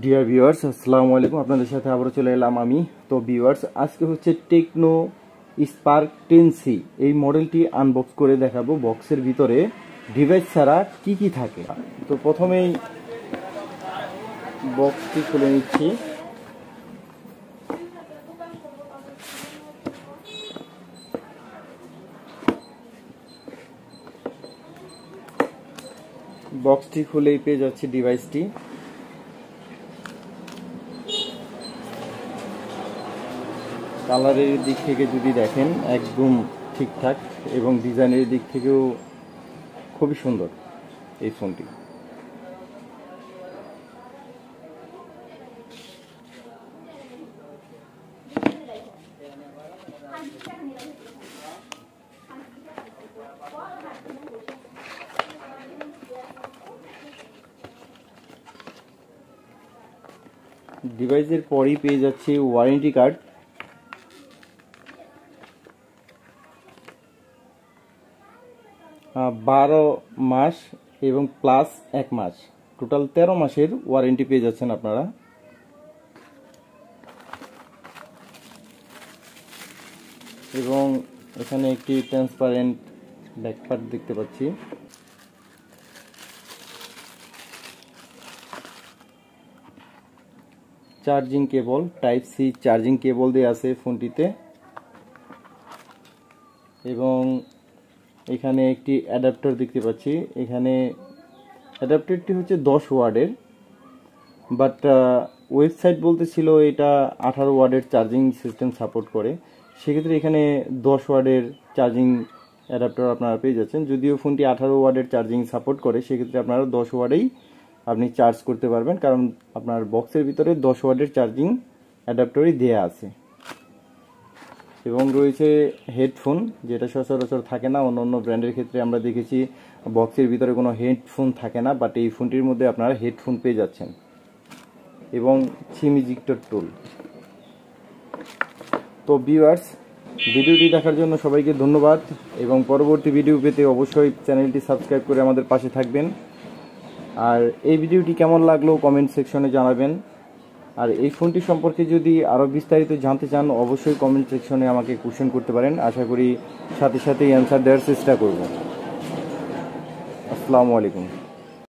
Dear viewers আসসালামু আলাইকুম আপনাদের সাথে আবারও চলে এলাম আমি। তো ভিউয়ার্স আজকে হচ্ছে টেকনো স্পার্ক টেন সি এই মডেলটি আনবক্স করে দেখাবো বক্সের ভিতরে। ডিভাইস ছাড়া কি কি থাকে? তো প্রথমেই বক্সটি খুলে নিচ্ছি। বক্সটি খুলেই পেয়ে যাচ্ছে ডিভাইসটি কালারের দিক থেকে যদি দেখেন, একদম ঠিকঠাক এবং ডিজাইনের দিক থেকেও খুবই সুন্দর এই ফোনটি। ডিভাইসের পরই পেয়ে যাচ্ছে ওয়ারেন্টি কার্ড। বারো মাস এবং প্লাস এক মাস। টোটাল তেরো মাসের ওয়ারেন্টি পেয়ে যাচ্ছেন আপনারা। এবং এখানে একটি ট্রান্সপারেন্ট ব্যাকপার্ট দেখতে পাচ্ছি। Charging cable type C charging cable দিয়ে আছে ফোনটিতে। এবং এখানে একটি অ্যাডাপ্টার দেখতে পাচ্ছি। এখানে অ্যাডাপ্টারটি হচ্ছে দশ ওয়ার্ডের বাট ওয়েবসাইট বলতেছিল এটা আঠারো ওয়ার্ডের চার্জিং সিস্টেম সাপোর্ট করে। সেক্ষেত্রে এখানে দশ ওয়ার্ডের চার্জিং অ্যাডাপ্টার আপনারা পেয়ে যাচ্ছেন। যদিও ফোনটি আঠারো ওয়ার্ডের চার্জিং সাপোর্ট করে, সেক্ষেত্রে আপনারা দশ ওয়ার্ডেই আপনি চার্জ করতে পারবেন, কারণ আপনার বক্সের ভিতরে দশ ওয়ার্ডের চার্জিং অ্যাডাপ্টারই দেয়া আছে। এবং রয়েছে হেডফোন, যেটা সচরাচর থাকে না। অন্য অন্য ব্র্যান্ডের ক্ষেত্রে আমরা দেখেছি, বক্সের ভিতরে কোনো হেডফোন থাকে না বাট এই ফোনটির মধ্যে আপনারা হেডফোন পেয়ে যাচ্ছেন। এবং সিমিজিক্টর টুল। তো ভিউয়ার্স ভিডিওটি দেখার জন্য সবাইকে ধন্যবাদ, এবং পরবর্তী ভিডিও পেতে অবশ্যই চ্যানেলটি সাবস্ক্রাইব করে আমাদের পাশে থাকবেন। আর এই ভিডিওটি কেমন লাগল কমেন্ট সেকশনে জানাবেন। আর এই ফোনটি সম্পর্কে যদি আরও বিস্তারিত জানতে চান, অবশ্যই কমেন্ট সেকশনে আমাকে কোশ্চেন করতে পারেন। আশা করি সাথে সাথেই অ্যান্সার দেওয়ার চেষ্টা করব। আসসালামু আলাইকুম।